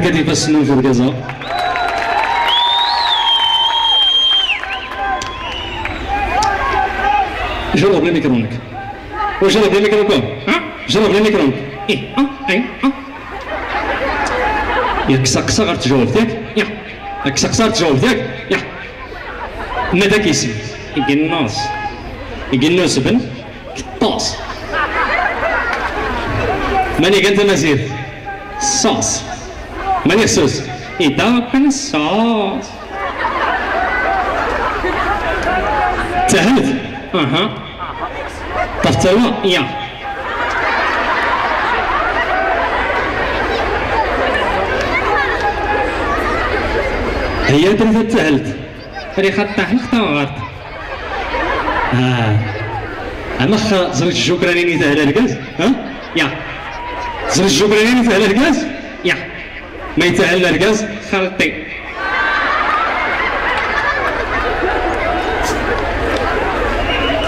كتيفا السنون في الكازا جرب لي ميكرونك وجرب لي ميكرونك ها جرب لي ميكرونك ايه اه اي اه ياك سقسا غير تجاوب ياك يا ياك سقسا تجاوب ياك يا ماذا كيسمي يقناص يقناص بن كطاس ماني قلت مزيد صاص خصوص إذا كان صاص تهلت أها. طفتوا يا. هي درت تهلت ريخة تحت اختارت آه. اما خ زوج الجوكراني تاع الكاس. ها؟ يا. زوج الجوكراني تاع الكاس؟ يا ما يتهل الكاس خلطي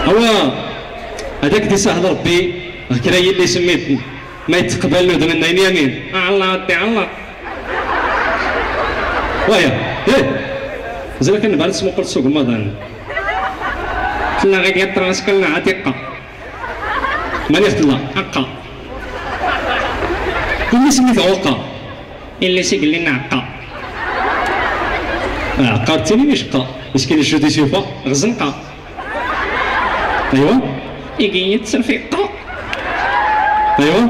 هو هذاك دي سهل ربي هكذا هي اللي سميتني. ما يتقبل له من يمين الله ودي الله. ويا. إيه. زعما بعد اسمه قلت سوق رمضان كنا غير يطرس كلنا عتيقة ماني الله؟ عقا اللي سميت عقا. اللي سيقل لنا عقا عقا الثاني مش قا مسكين شو دي سيفا غزنقا ايوا يجي يتسرفيقا ايوا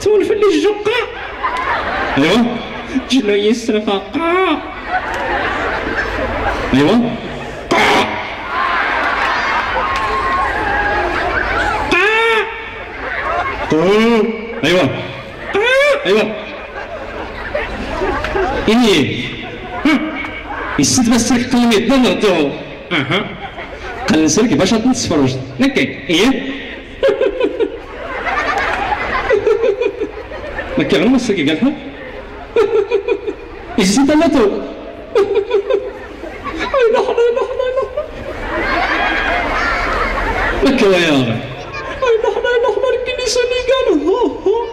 تولف اللي الجقا ايوا جلو يسرفقا ايوا ايوا ايوا إني يسد بس قلمي نردو أها. قال نسلك باش تنصفر نكي إيه؟ ما كيغنى مسكي قال لها يزيد لا تو. أي لحظة لحظة لحظة. لك يا أخي أي لحظة لحظة كني سني قال هو.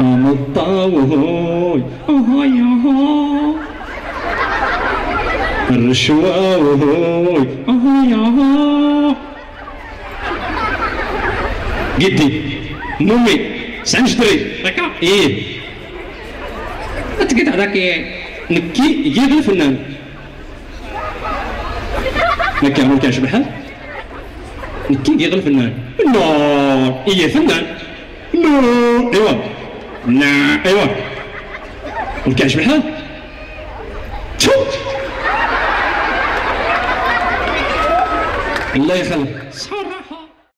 الطاوي آه يا الرشوة وهوي آه يا جدي نومي سنجدري هكا؟ إيه. اتقد هذاك نكي يجيب الفنان. ما كان كانش بحال نكي يجيب الفنان. نو. إيه فنان. نو. ايوا لا. ايوا كانش بحال الله يخليك.